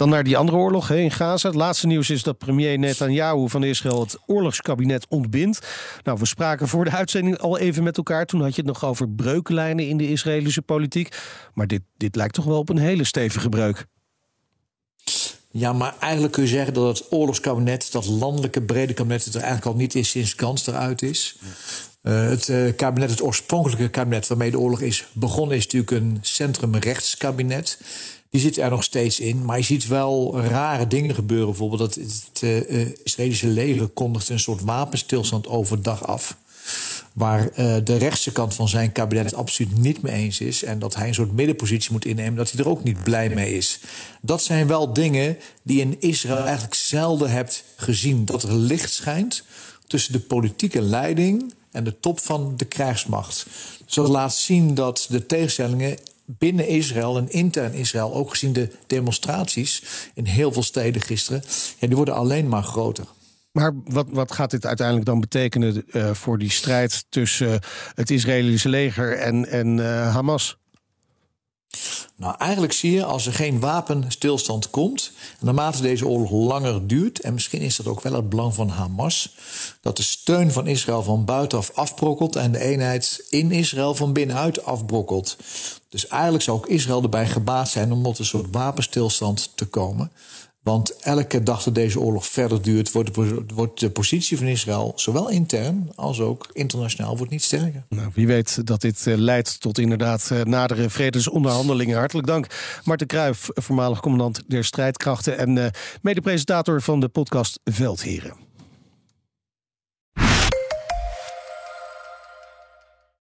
Dan naar die andere oorlog hè, in Gaza. Het laatste nieuws is dat premier Netanyahu van Israël het oorlogskabinet ontbindt. Nou, we spraken voor de uitzending al even met elkaar. Toen had je het nog over breuklijnen in de Israëlische politiek. Maar dit, dit lijkt toch wel op een hele stevige breuk. Ja, maar eigenlijk kun je zeggen dat het oorlogskabinet, dat landelijke brede kabinet, het er eigenlijk al niet is sinds Gans eruit is. Uh, het uh, kabinet, het oorspronkelijke kabinet waarmee de oorlog is begonnen, is natuurlijk een centrumrechtskabinet. Die zit er nog steeds in. Maar je ziet wel rare dingen gebeuren. Bijvoorbeeld dat het uh, Israëlische leger kondigt een soort wapenstilstand overdag af. Waar uh, de rechtse kant van zijn kabinet het absoluut niet mee eens is. En dat hij een soort middenpositie moet innemen. Dat hij er ook niet blij mee is. Dat zijn wel dingen die in Israël eigenlijk zelden hebt gezien. Dat er licht schijnt tussen de politieke leiding en de top van de krijgsmacht. Dus dat laat zien dat de tegenstellingen binnen Israël en intern Israël, ook gezien de demonstraties in heel veel steden gisteren, ja, die worden alleen maar groter. Maar wat, wat gaat dit uiteindelijk dan betekenen uh, voor die strijd tussen het Israëlische leger en, en uh, Hamas? Nou, eigenlijk zie je als er geen wapenstilstand komt, naarmate deze oorlog langer duurt, en misschien is dat ook wel het belang van Hamas, dat de steun van Israël van buitenaf afbrokkelt en de eenheid in Israël van binnenuit afbrokkelt. Dus eigenlijk zou ook Israël erbij gebaat zijn om tot een soort wapenstilstand te komen. Want elke dag dat deze oorlog verder duurt, wordt de, wordt de, positie van Israël, zowel intern als ook internationaal, wordt niet sterker. Nou, wie weet dat dit uh, leidt tot inderdaad uh, nadere vredesonderhandelingen. Hartelijk dank, Marten Kruijf, voormalig commandant der strijdkrachten en uh, medepresentator van de podcast Veldheren.